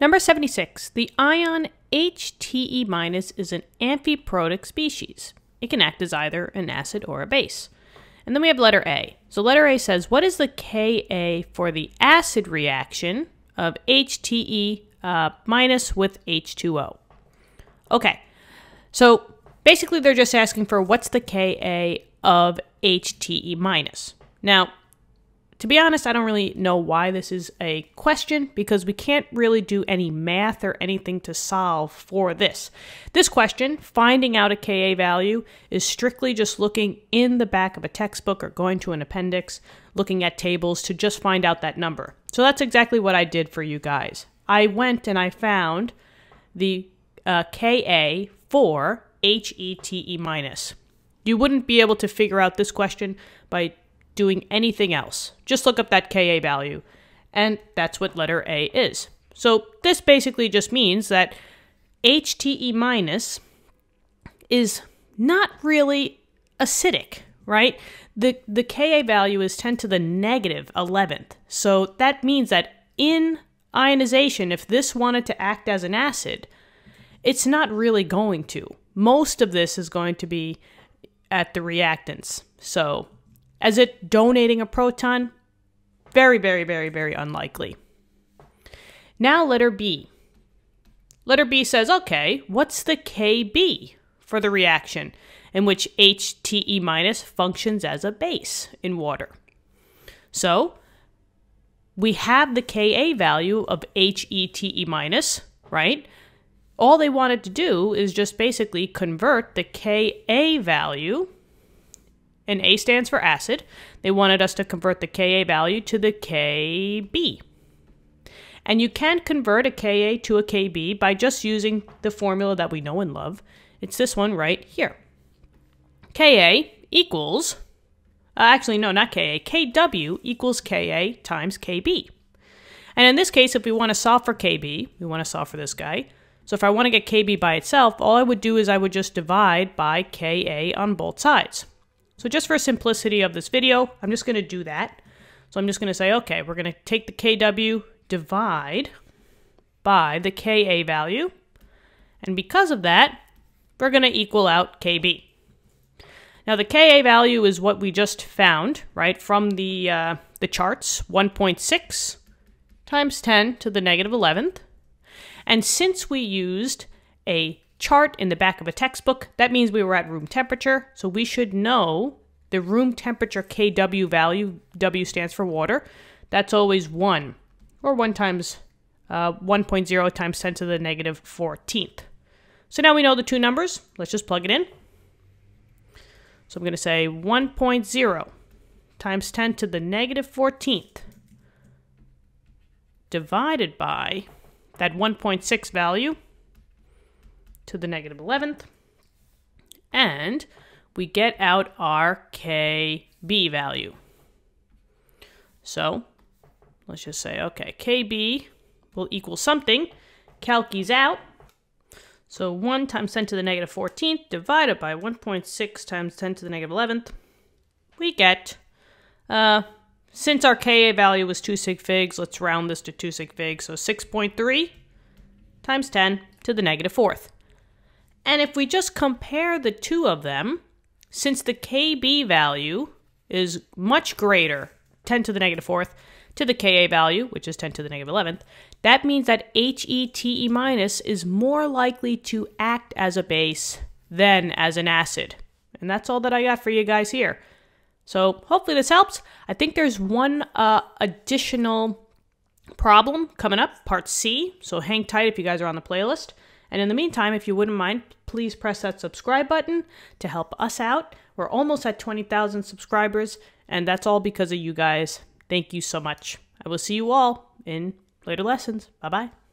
Number 76. The ion HTE minus is an amphiprotic species. It can act as either an acid or a base. And then we have letter A. So letter A says, what is the Ka for the acid reaction of HTE uh, minus with H2O? Okay, so basically they're just asking for what's the Ka of HTE minus. Now, to be honest, I don't really know why this is a question because we can't really do any math or anything to solve for this. This question, finding out a Ka value, is strictly just looking in the back of a textbook or going to an appendix, looking at tables to just find out that number. So that's exactly what I did for you guys. I went and I found the uh, Ka for HTE minus. You wouldn't be able to figure out this question by doing anything else. Just look up that Ka value. And that's what letter A is. So this basically just means that HTE minus is not really acidic, right? The, the Ka value is 10 to the negative 11th. So that means that in ionization, if this wanted to act as an acid, it's not really going to. Most of this is going to be at the reactants. So as it donating a proton? Very, very, very, very unlikely. Now, letter B. Letter B says, okay, what's the KB for the reaction in which HTE minus functions as a base in water? So, we have the Ka value of HTE minus, right? All they wanted to do is just basically convert the Ka value and A stands for acid. They wanted us to convert the Ka value to the Kb. And you can convert a Ka to a Kb by just using the formula that we know and love. It's this one right here. Ka equals, uh, actually, no, not Ka, Kw equals Ka times Kb. And in this case, if we want to solve for Kb, we want to solve for this guy. So if I want to get Kb by itself, all I would do is I would just divide by Ka on both sides. So just for simplicity of this video, I'm just going to do that. So I'm just going to say, okay, we're going to take the kW, divide by the Ka value. And because of that, we're going to equal out Kb. Now the Ka value is what we just found, right, from the, uh, the charts, 1.6 times 10 to the negative 11th. And since we used a chart in the back of a textbook, that means we were at room temperature. So we should know the room temperature KW value. W stands for water. That's always 1, or 1 times uh, 1.0 times 10 to the negative 14th. So now we know the two numbers. Let's just plug it in. So I'm going to say 1.0 times 10 to the negative 14th divided by that 1.6 value to the negative 11th. And we get out our KB value. So let's just say, okay, KB will equal something. Calcul's out. So 1 times 10 to the negative 14th divided by 1.6 times 10 to the negative 11th. We get, uh, since our Ka value was 2 sig figs, let's round this to 2 sig figs. So 6.3 times 10 to the negative 4th. And if we just compare the two of them, since the KB value is much greater, 10 to the negative fourth, to the Ka value, which is 10 to the negative 11th, that means that HTE minus is more likely to act as a base than as an acid. And that's all that I got for you guys here. So hopefully this helps. I think there's one uh, additional problem coming up, part C. So hang tight if you guys are on the playlist. And in the meantime, if you wouldn't mind, please press that subscribe button to help us out. We're almost at 20,000 subscribers, and that's all because of you guys. Thank you so much. I will see you all in later lessons. Bye bye.